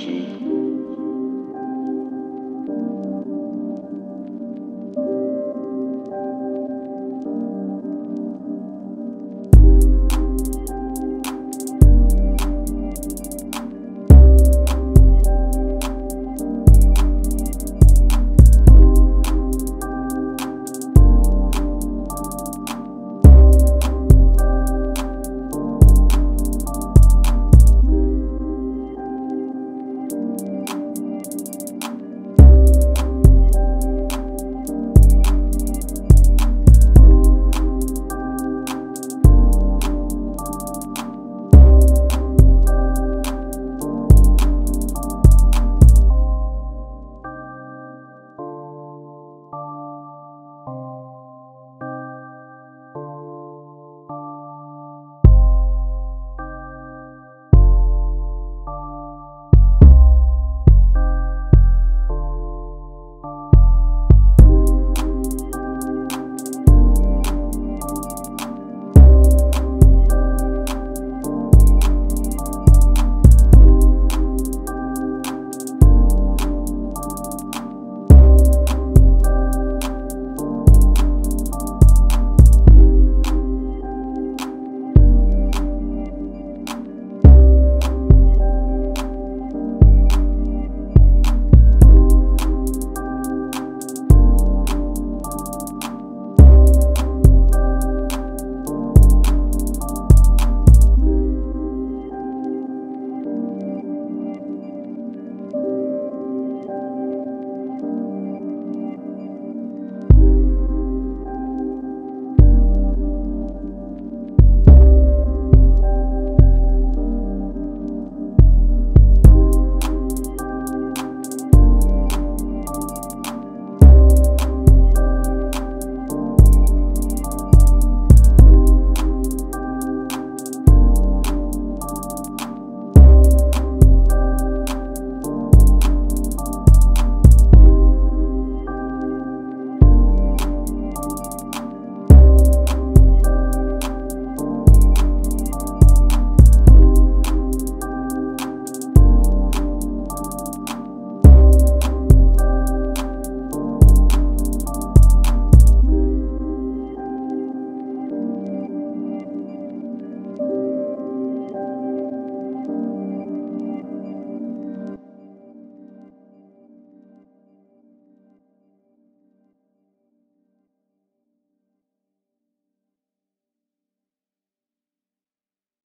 Gucci.